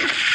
you